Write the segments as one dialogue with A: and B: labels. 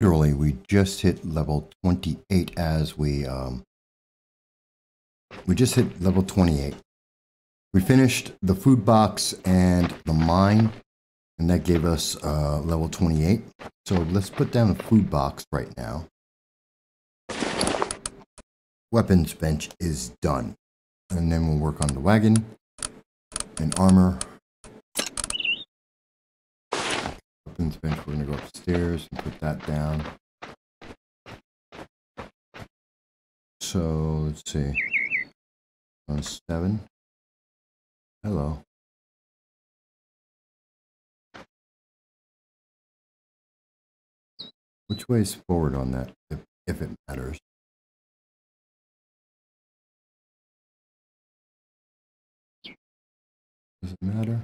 A: literally we just hit level 28 as we um we just hit level 28 we finished the food box and the mine and that gave us uh level 28 so let's put down the food box right now. Weapons bench is done. And then we'll work on the wagon and armor weapons bench. We're gonna go upstairs and put that down. So let's see. On seven. Hello. Which way is forward on that, if, if it matters? Does it matter?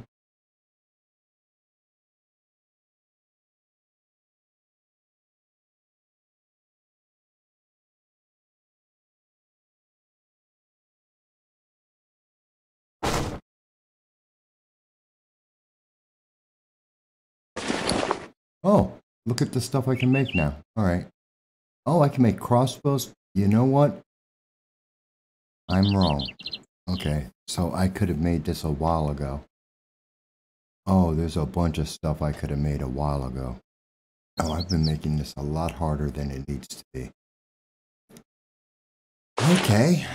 A: Oh, look at the stuff I can make now. All right. Oh, I can make crossbows. You know what? I'm wrong. Okay, so I could have made this a while ago. Oh, there's a bunch of stuff I could have made a while ago. Oh, I've been making this a lot harder than it needs to be. Okay,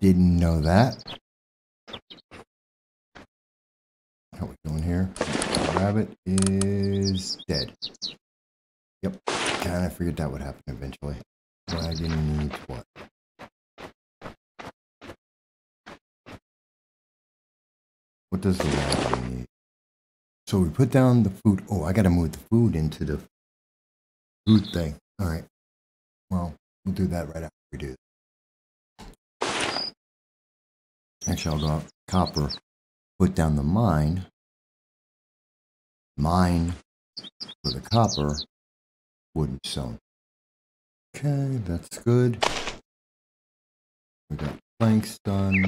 A: didn't know that. How we doing here? rabbit is dead. Yep. Kind of figured that would happen eventually. Wagon needs what? What does the wagon need? So we put down the food. Oh, I gotta move the food into the food thing. All right. Well, we'll do that right after we do. Actually, I'll go out copper, put down the mine, mine for the copper, wooden stone. Okay, that's good. We got planks done.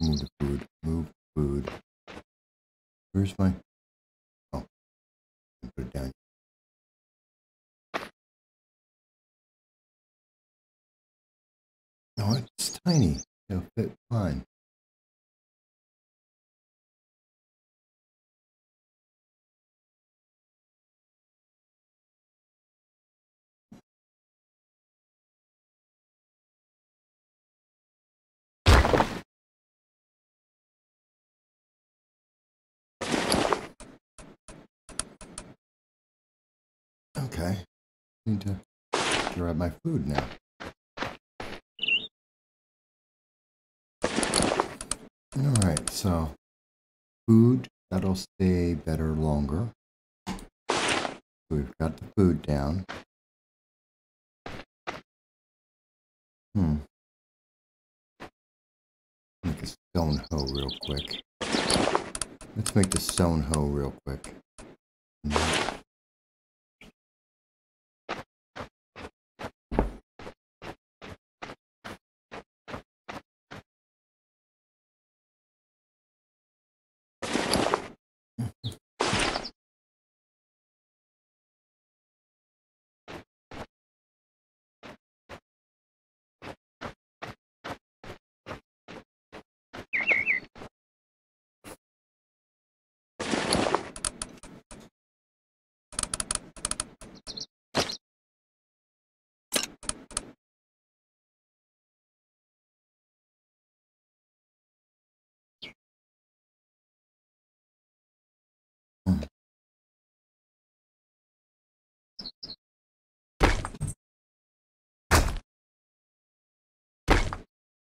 A: Move the food. Move food. Where's my? Oh, put it down. No, it's tiny. It'll fit fine. Okay. Need to grab my food now. All right, so food, that'll stay better longer. We've got the food down. Hmm. Make a stone hoe real quick. Let's make the stone hoe real quick.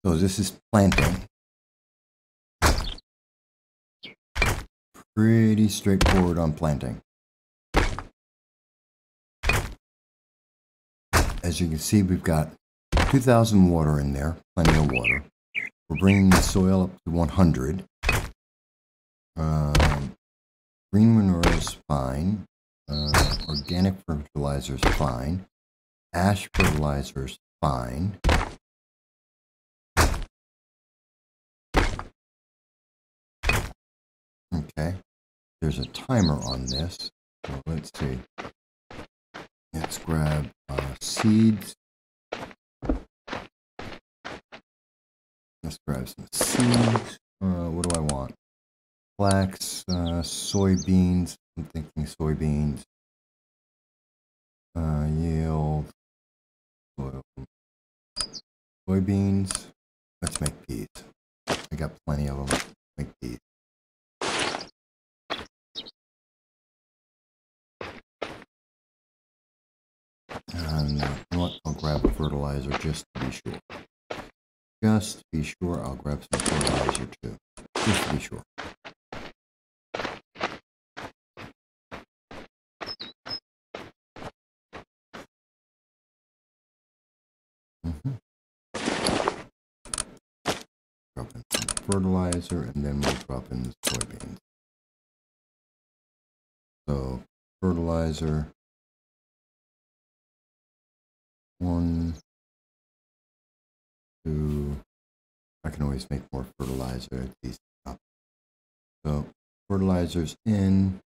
A: So this is planting. Pretty straightforward on planting. As you can see, we've got 2,000 water in there, plenty of water. We're bringing the soil up to 100. Um, green manure is fine. Uh, organic fertilizer is fine. Ash fertilizer is fine. Okay. There's a timer on this. So let's see. Let's grab uh, seeds. Let's grab some seeds. Uh, what do I want? Flax, uh, soybeans. I'm thinking soybeans. Uh, yield. Soybeans. Let's make peas. I got plenty of them. Make peas. And uh, you know what? I'll grab a fertilizer just to be sure. Just to be sure, I'll grab some fertilizer too. Just to be sure. Mhm. Drop in some fertilizer and then we'll drop in the soybeans. So, fertilizer. One, two. I can always make more fertilizer at these up. So fertilizer's in.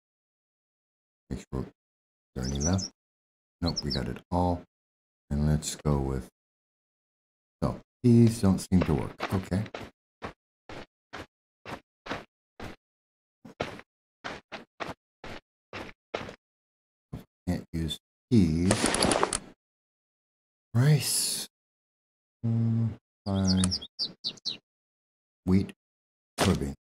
A: Make sure. Is there any left? Nope, we got it all. And let's go with. So these don't seem to work. Okay. Can't use peas. Rice. Mm, fine. Wheat. Soybean.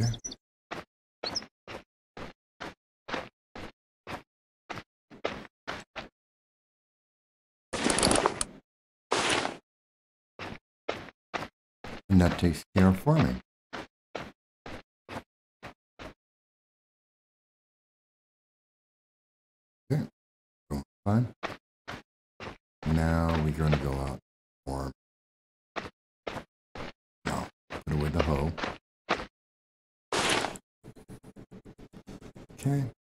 A: Okay. And that takes care of farming. Okay, fine. Now we're going to go out farm. Okay.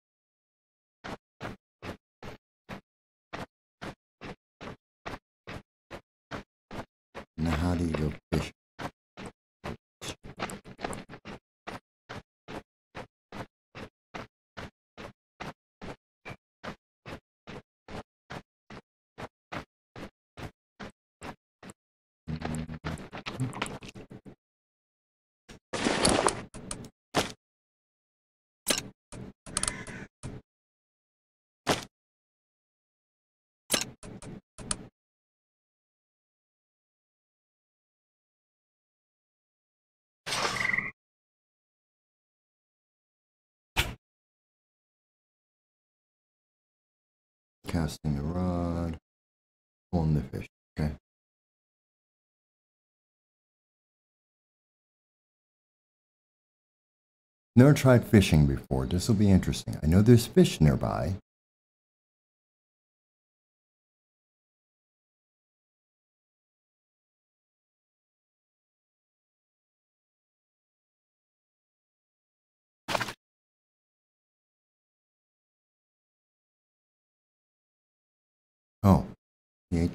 A: Casting the rod, pulling the fish. Okay. Never tried fishing before. This will be interesting. I know there's fish nearby.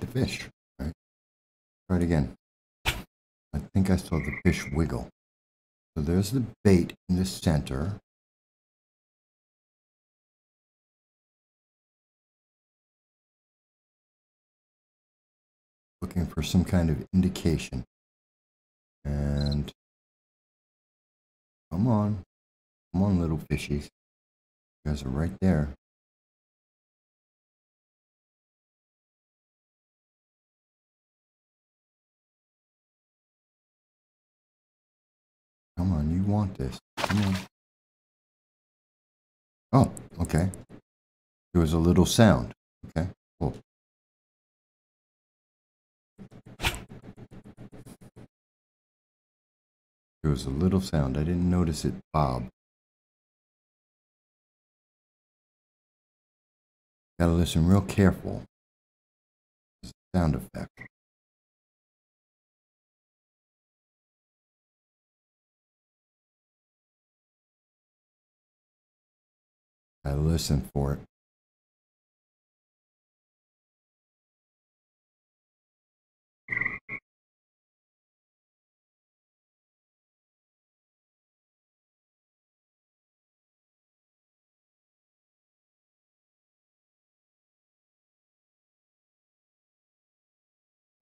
A: The fish. Right. Try it again. I think I saw the fish wiggle. So there's the bait in the center. Looking for some kind of indication. And come on. Come on, little fishies. You guys are right there. Come on, you want this. Come on. Oh, okay. There was a little sound. Okay, cool. There was a little sound. I didn't notice it bob. Gotta listen real careful. Sound effect. I listen for it.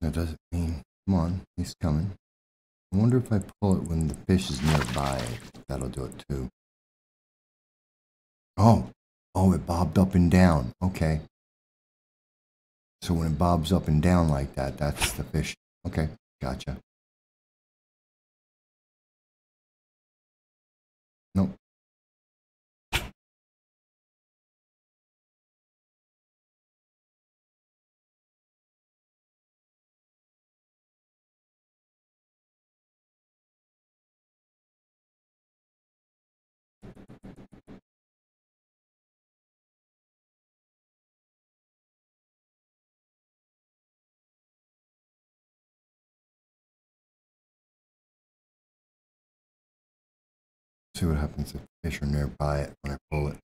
A: That doesn't mean, come on, he's coming. I wonder if I pull it when the fish is nearby. That'll do it too. Oh, oh, it bobbed up and down. Okay. So when it bobs up and down like that, that's the fish. Okay, gotcha. See what happens if fish are nearby it when I pull it.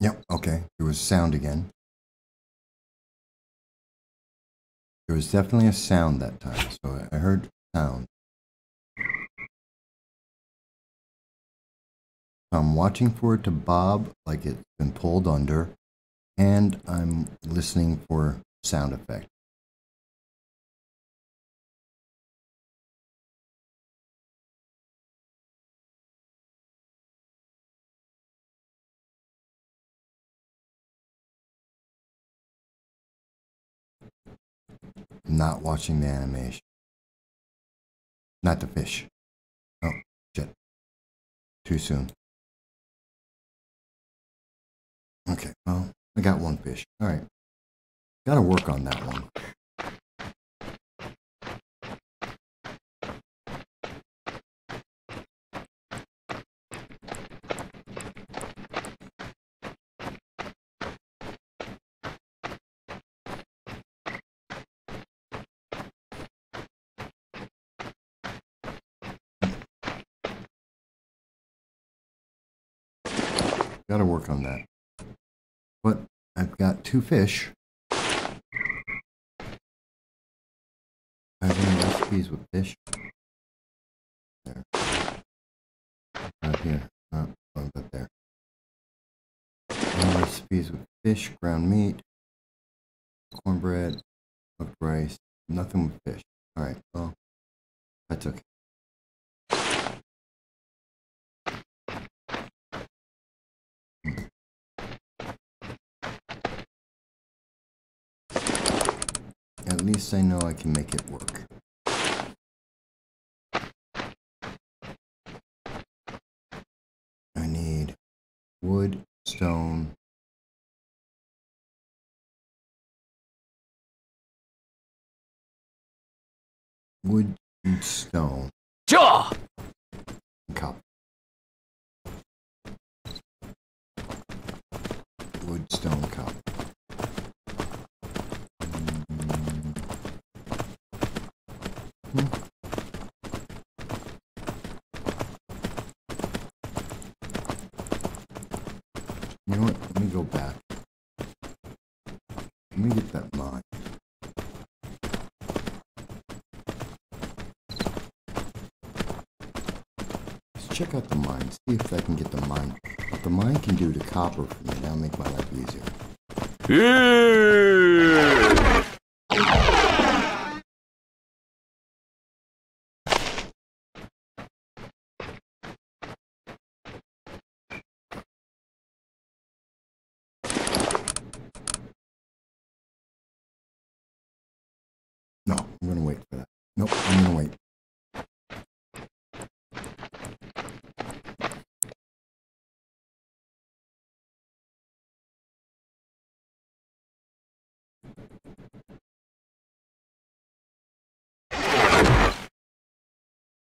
A: Yep, okay. There was sound again. There was definitely a sound that time, so I heard sound. I'm watching for it to bob like it's been pulled under, and I'm listening for sound effect. Not watching the animation. Not the fish. Oh, shit. Too soon. Okay, well, I got one fish. All right. Gotta work on that one. Got to work on that. But I've got two fish. I have any recipes with fish? There. Right here. Oh, but there. Any recipes with fish, ground meat, cornbread, cooked rice. Nothing with fish. All right. Well, that's okay. At least I know I can make it work. I need wood, stone, wood and stone.
B: Jaw!
A: Cup. You know what? Let me go back. Let me get that mine. Let's check out the mine. See if I can get the mine. What the mine can do to copper for me, that'll make my life easier.
B: Yeah!
A: I'm wait.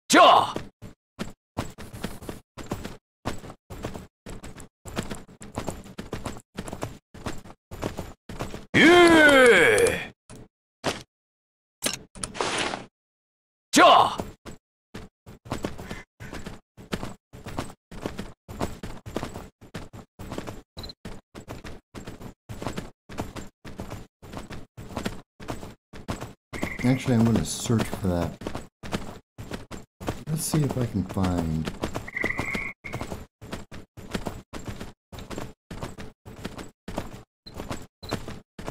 B: Jaw! Yeah! Jaw!
A: Actually, I'm gonna search for that. Let's see if I can find.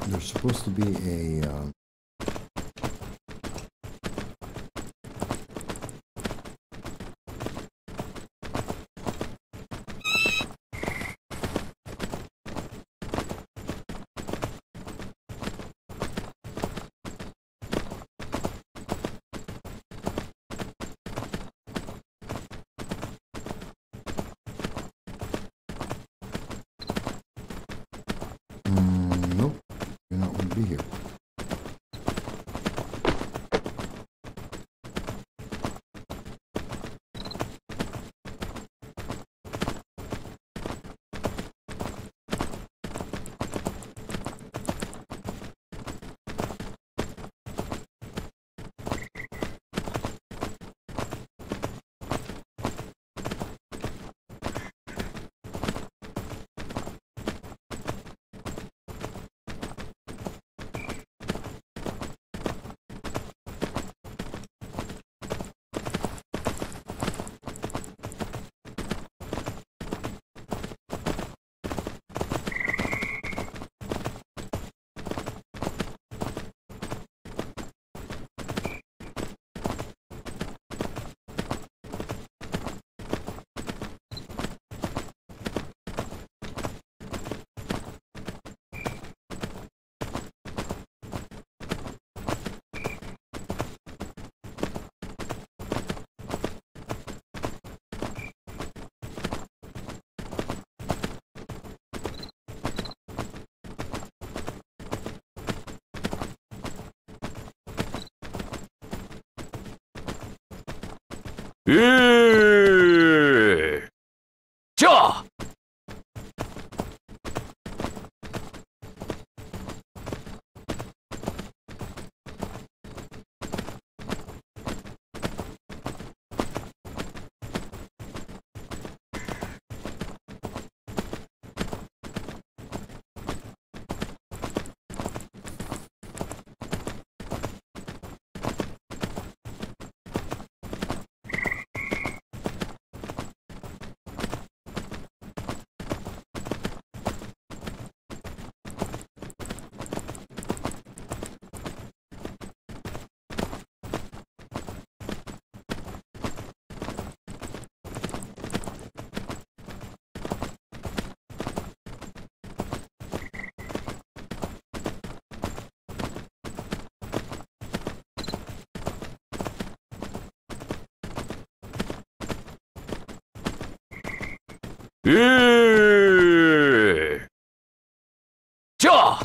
A: There's supposed to be a. Uh,
B: Yeah! 으. 자.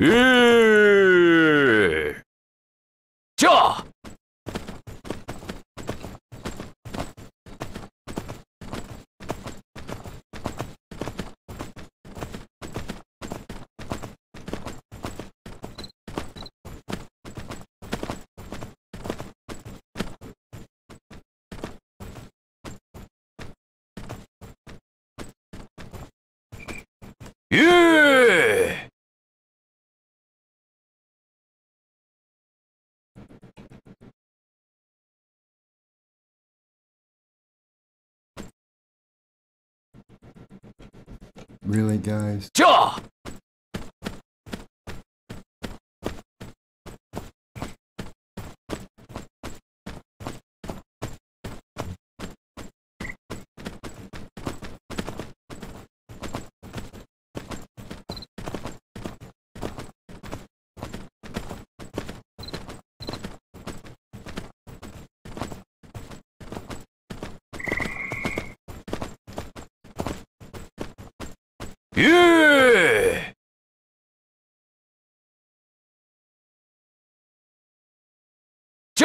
B: 으.
A: Really, guys?
B: Jaw! ええじ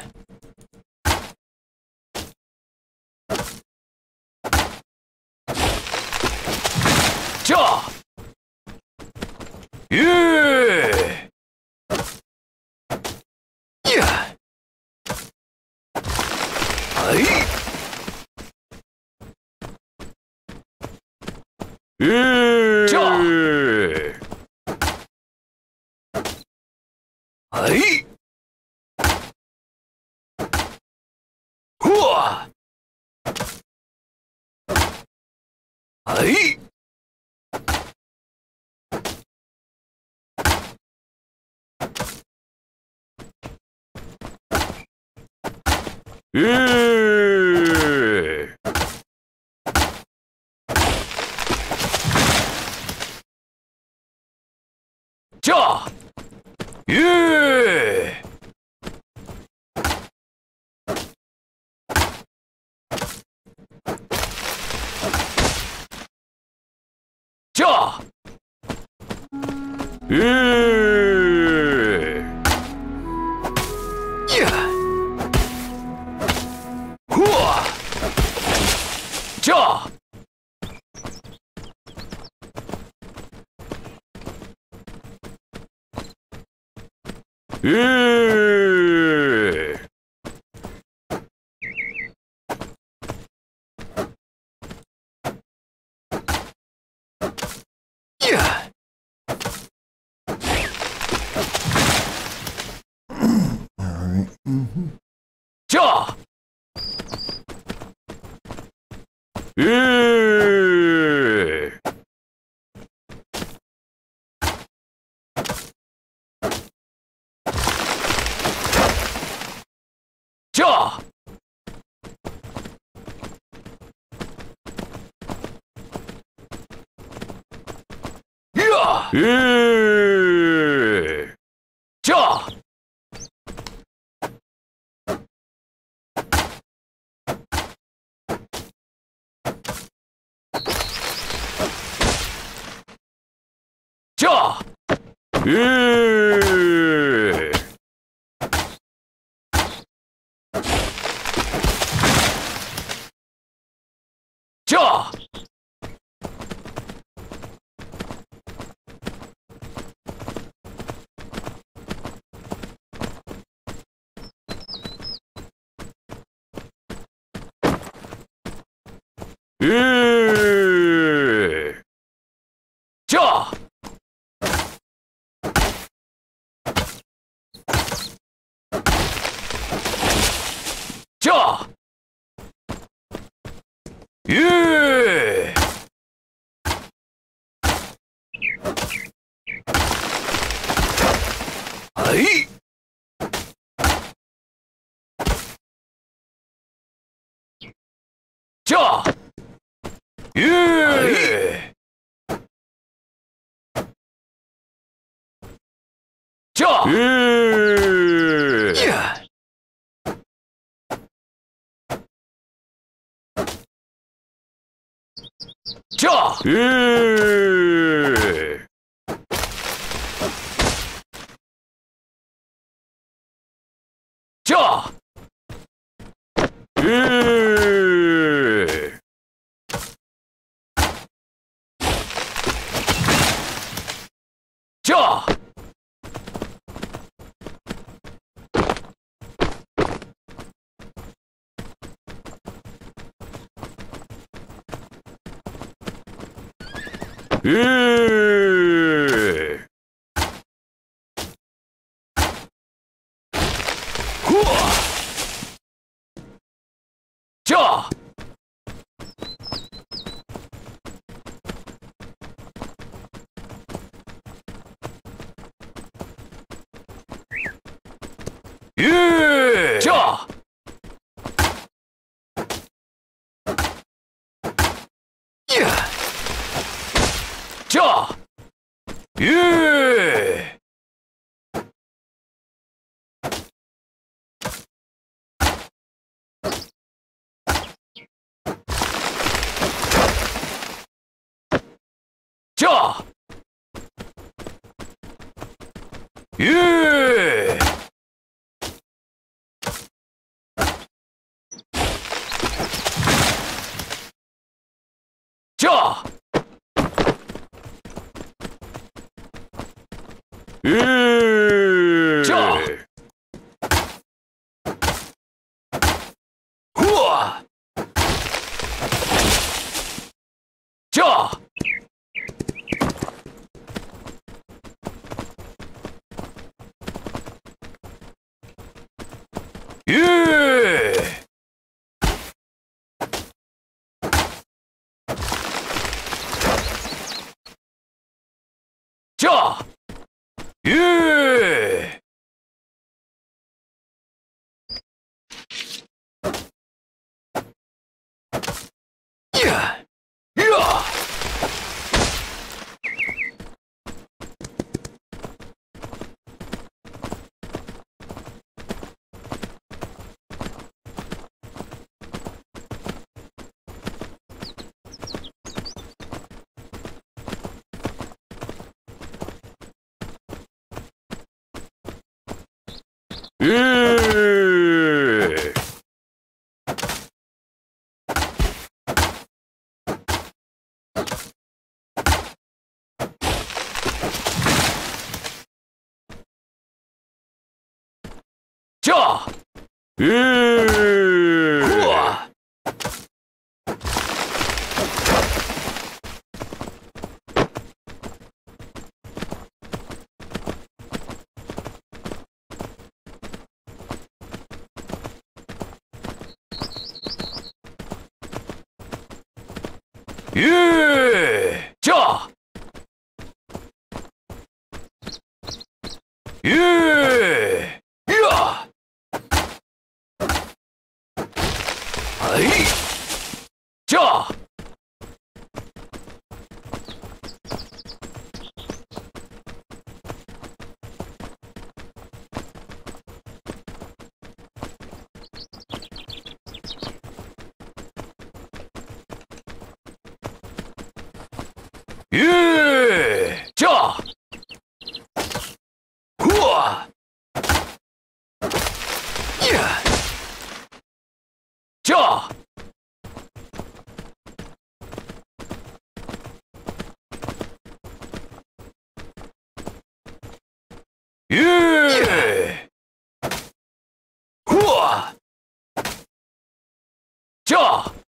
B: はい？えー、じゃあ。はい。はい。えー、じゃあえ、ー。えー、じゃあいや！え
A: ー Yeah. は
B: い。じゃあええー、じゃあええー、いや。じゃあええー 예! ちゃイ Yeah. Yeah.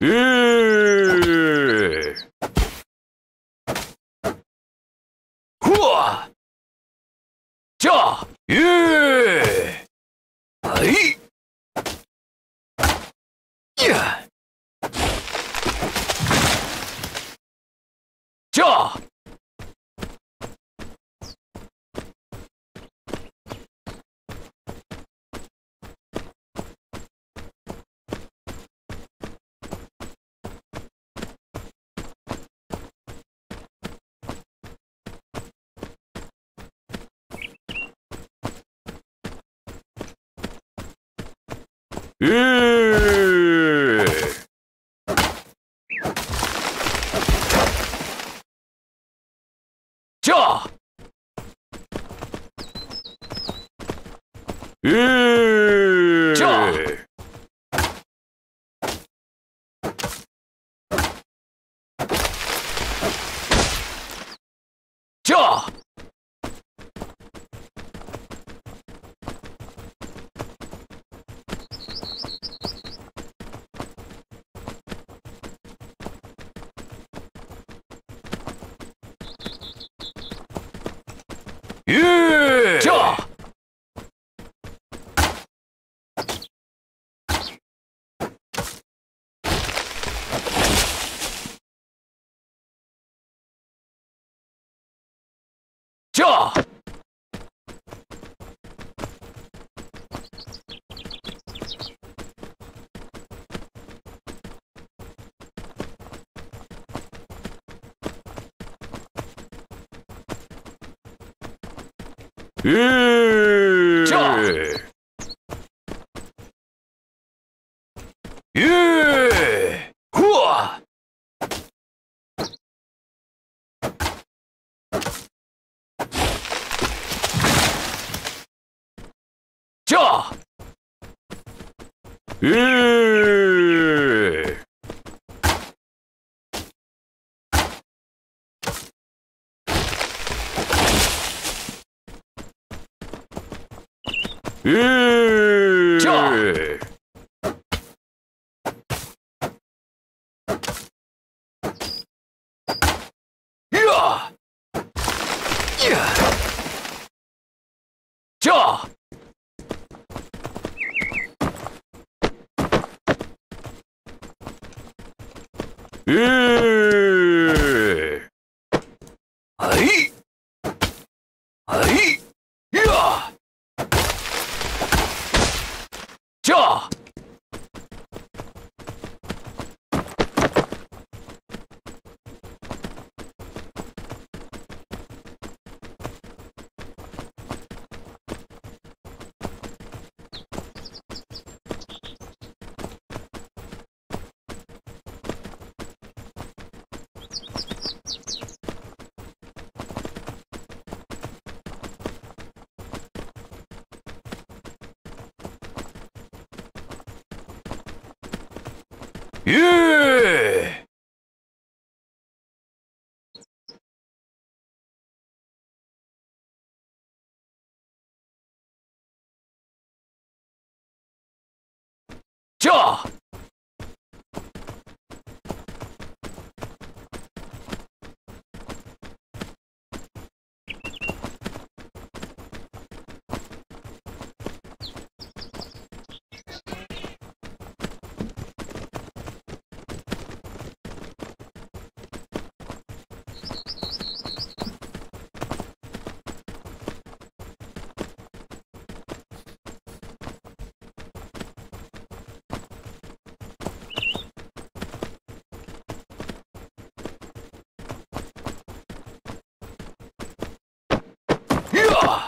B: Yeah. Yeah. えー、じゃあえー、ふわじゃあえー。Yeah.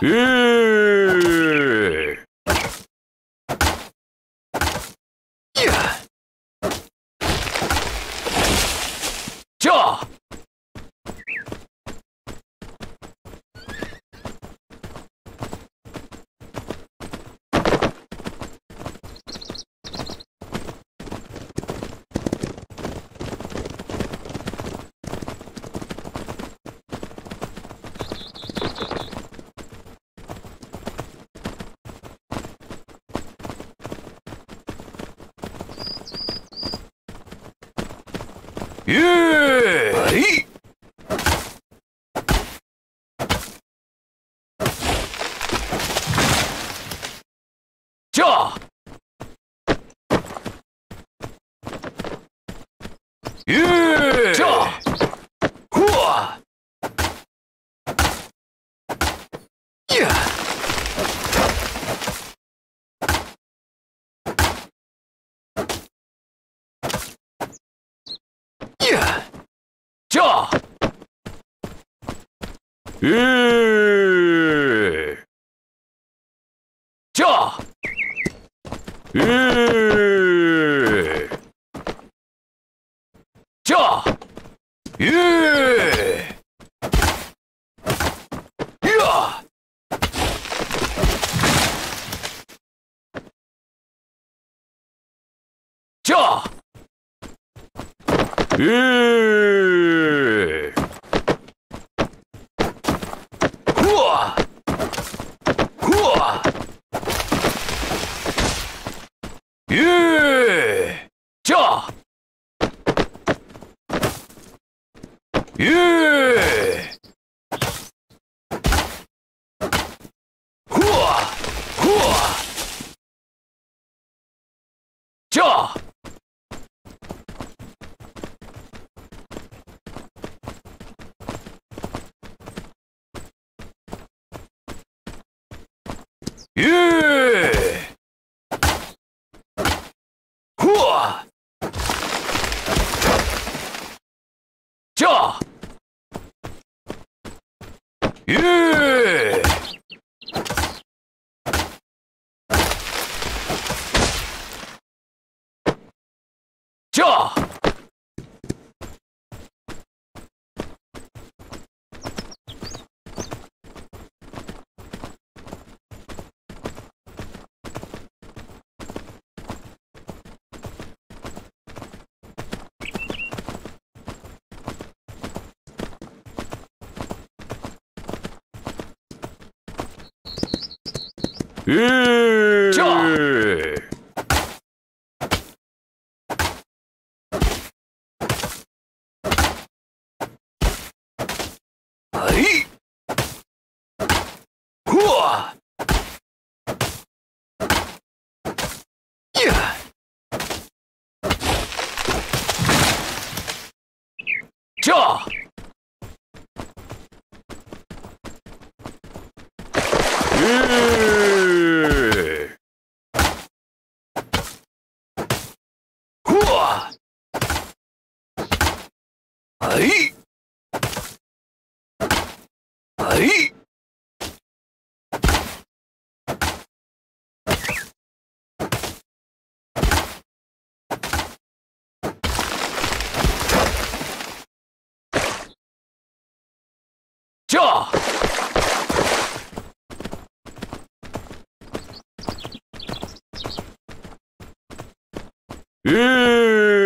B: 吁えー、じゃあ。えー。よ。えー。 자! 예!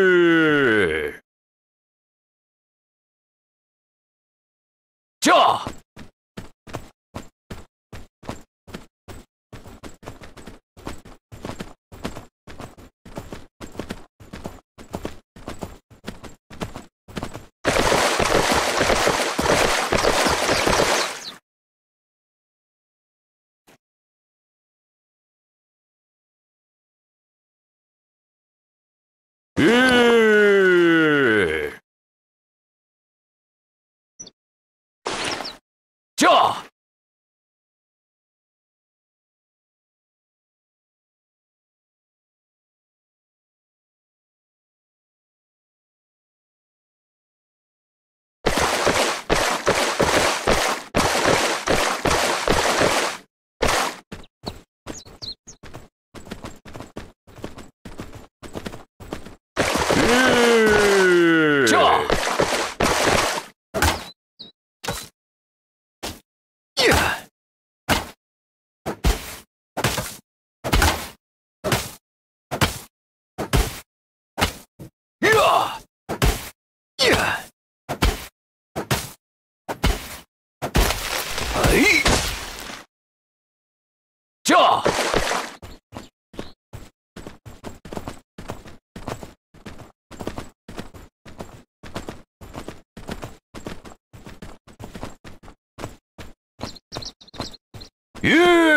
B: ろ。言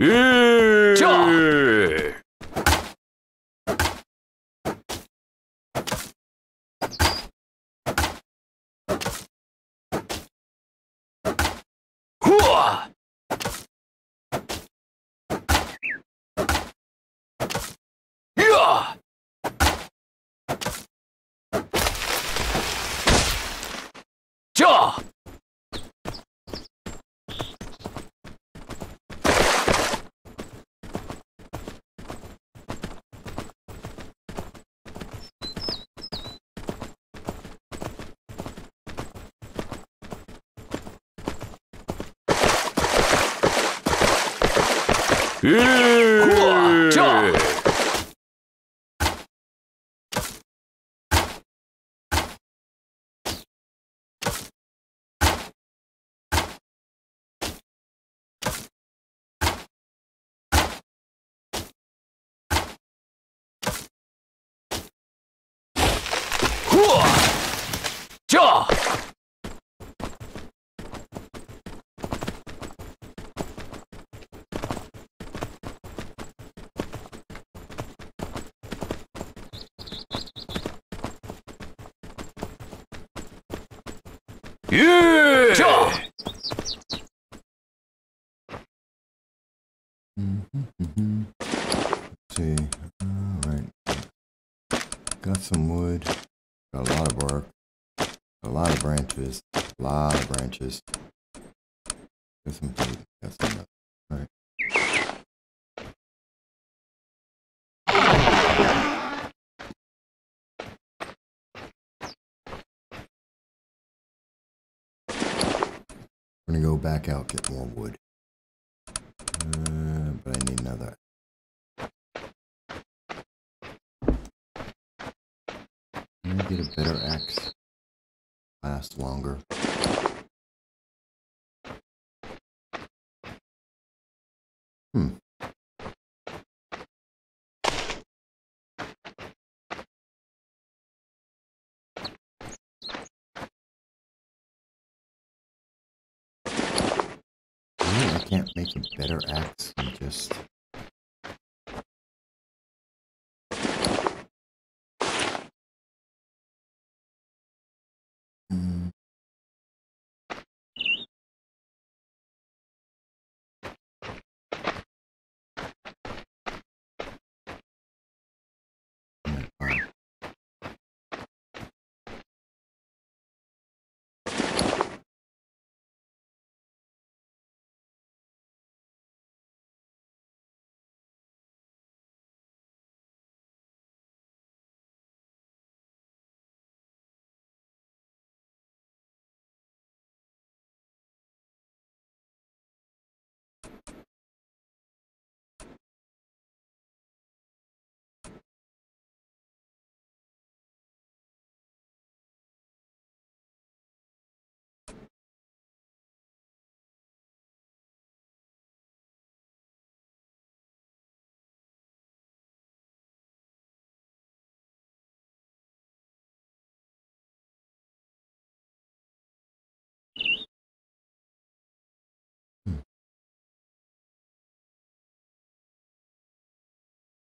B: じ。E... Yeah! Ja!
A: Mhm. Let's see. All right. Got some wood. Got a lot of bark. Got a lot of branches. A lot of branches. Got some food. Got some. nuts. Gonna go back out, get more wood. Uh, but I need another. I get a better axe? Last longer. Hmm. Really, I can't make a better axe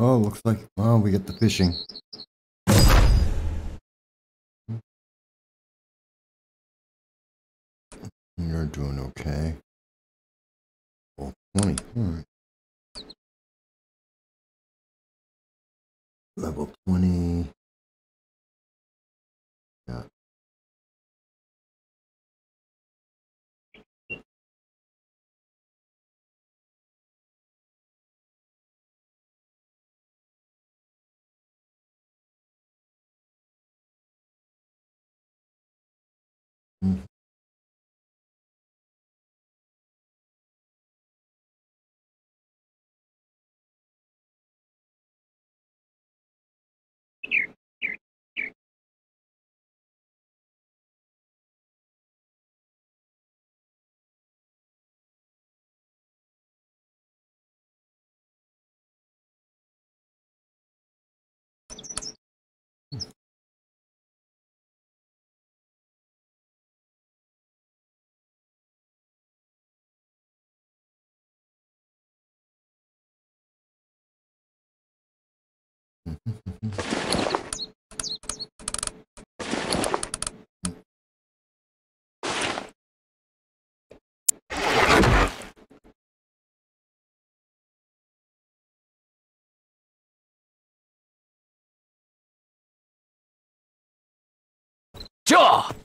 A: Oh, looks like, wow, we get the fishing. You're doing okay. Oh, 20. All right. Level 20. Mm.
B: 啊